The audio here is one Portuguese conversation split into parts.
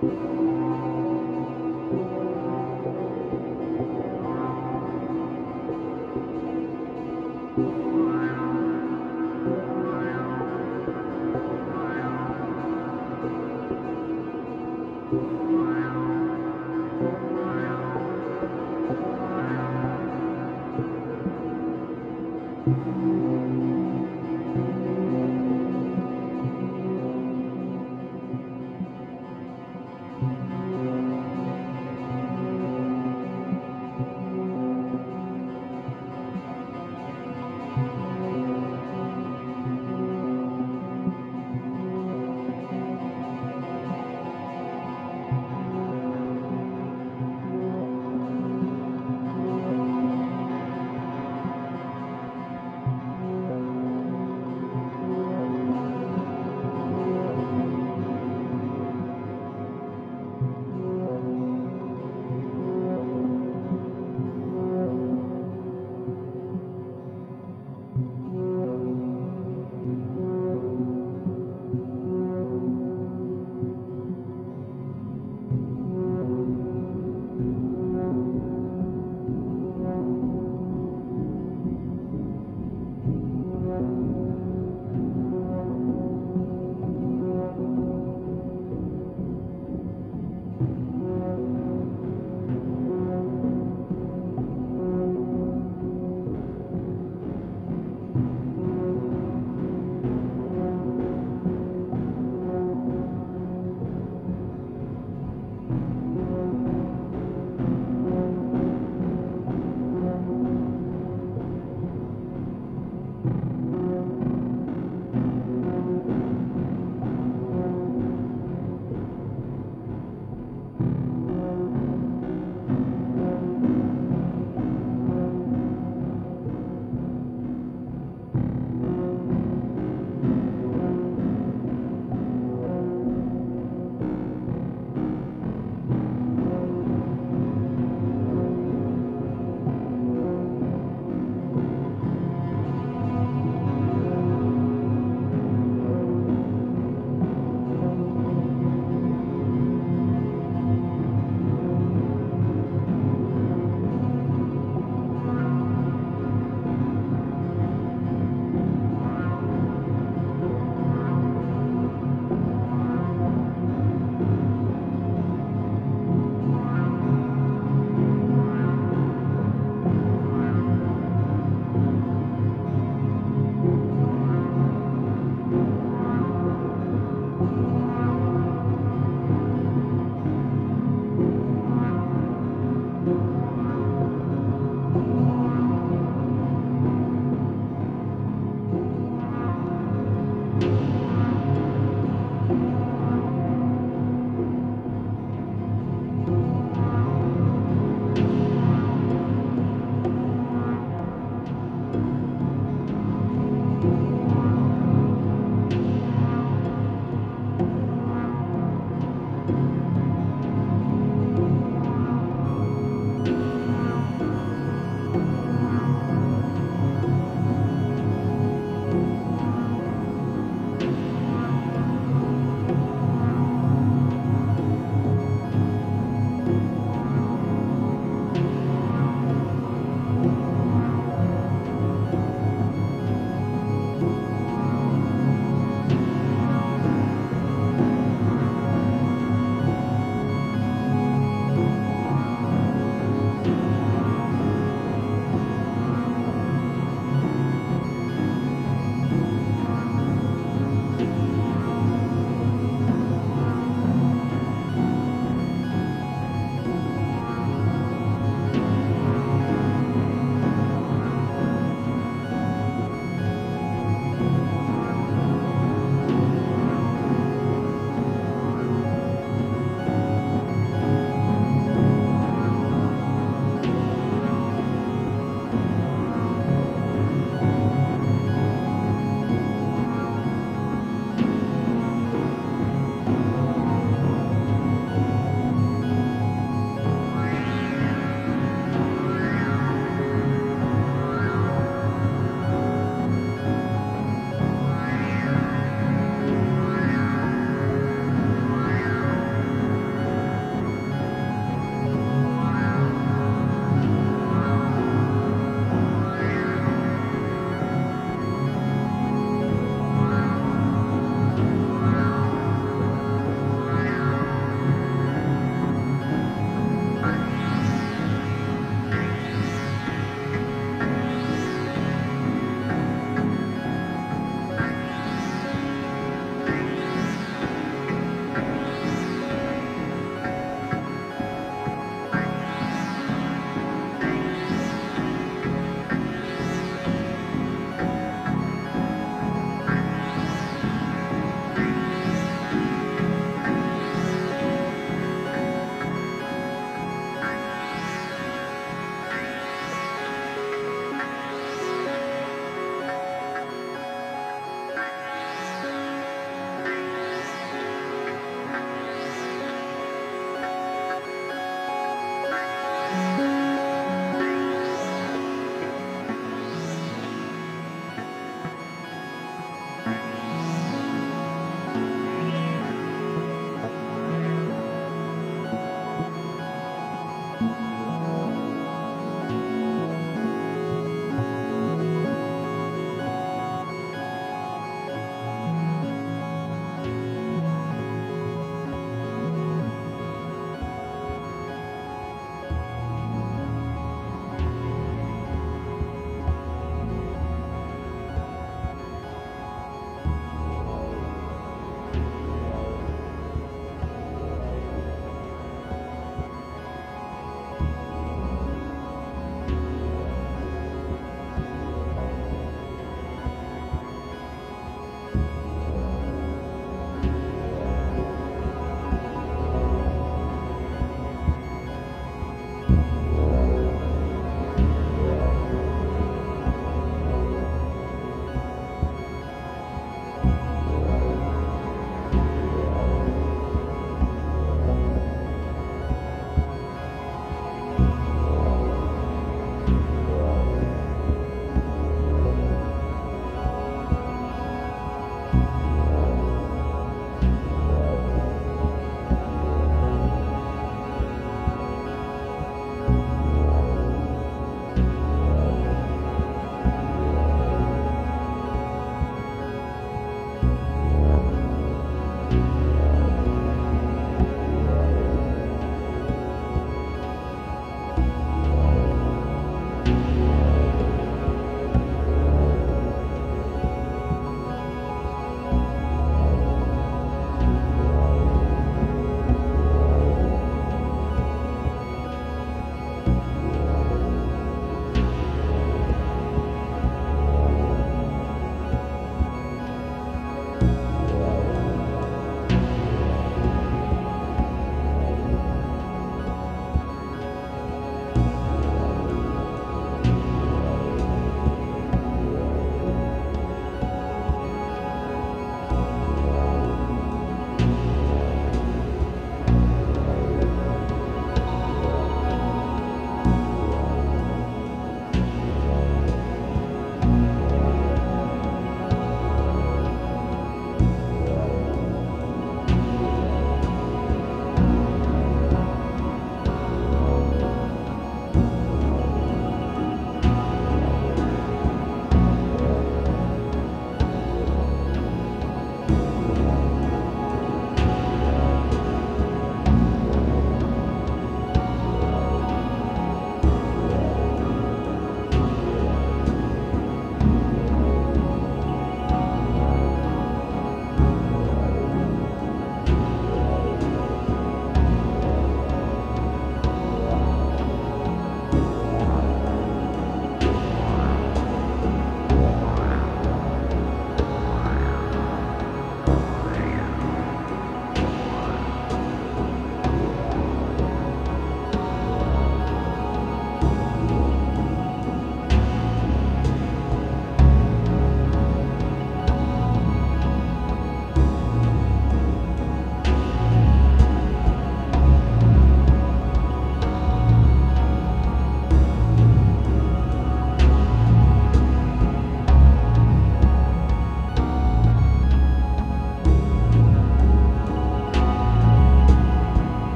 you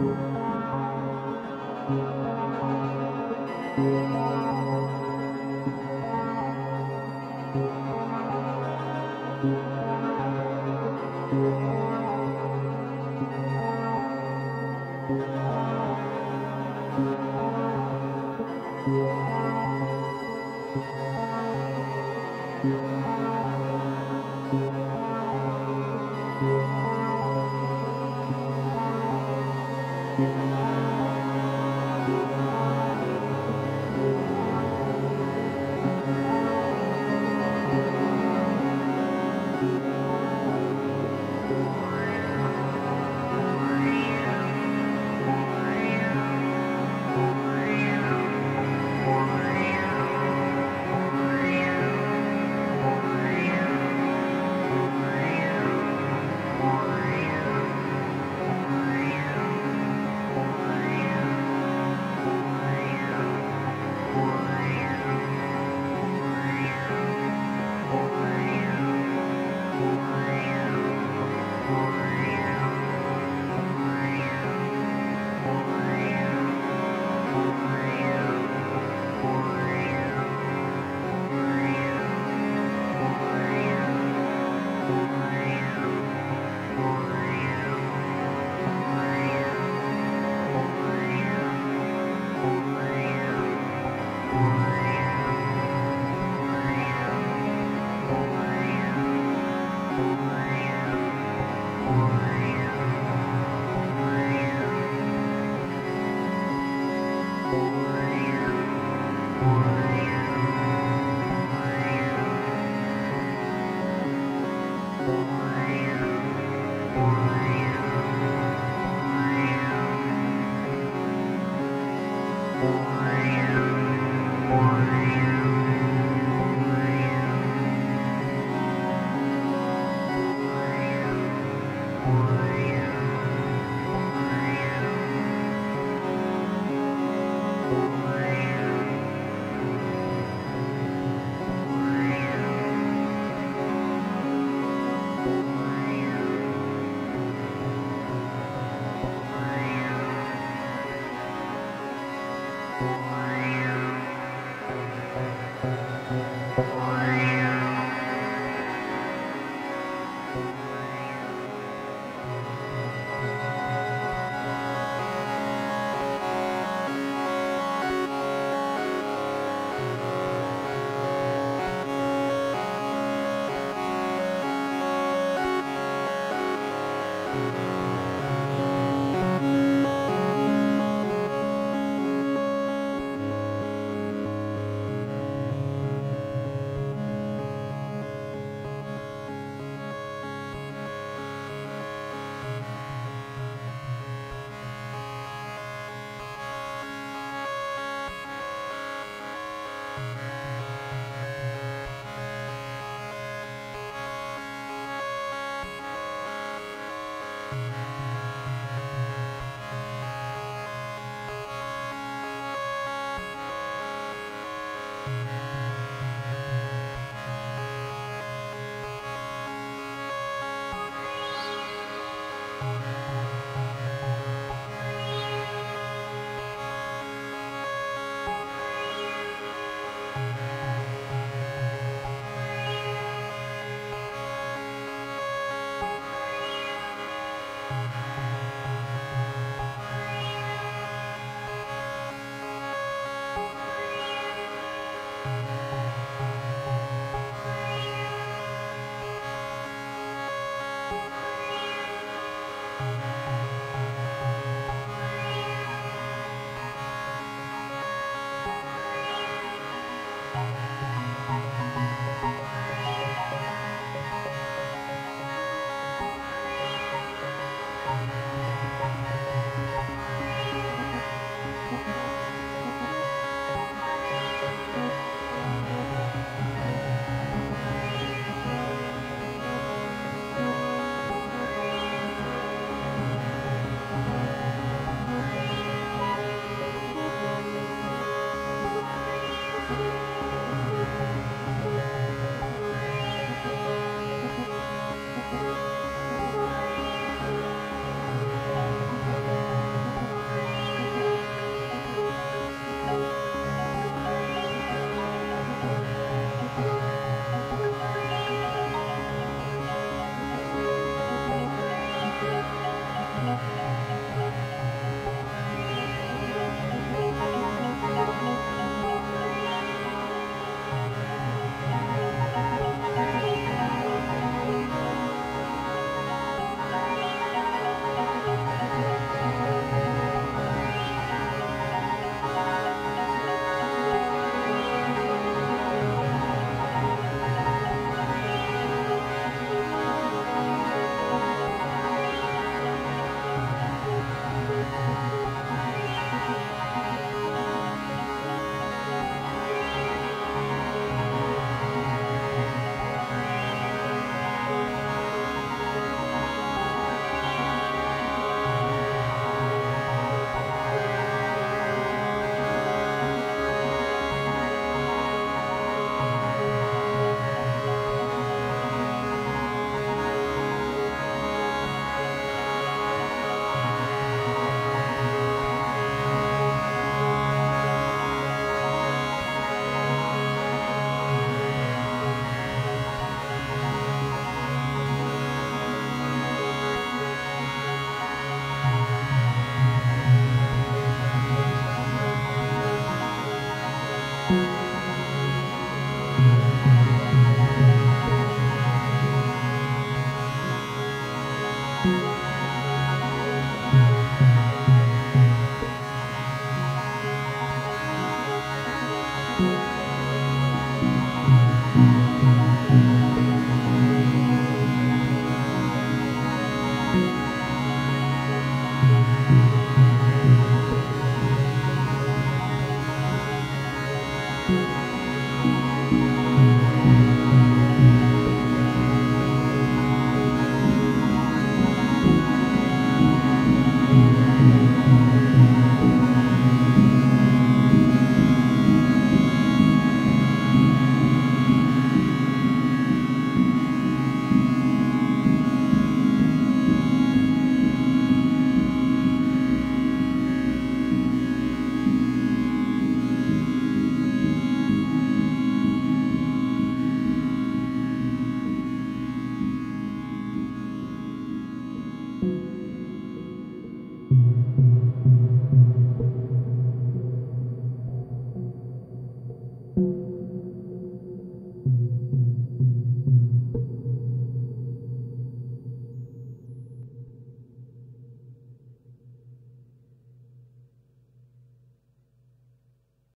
Bye.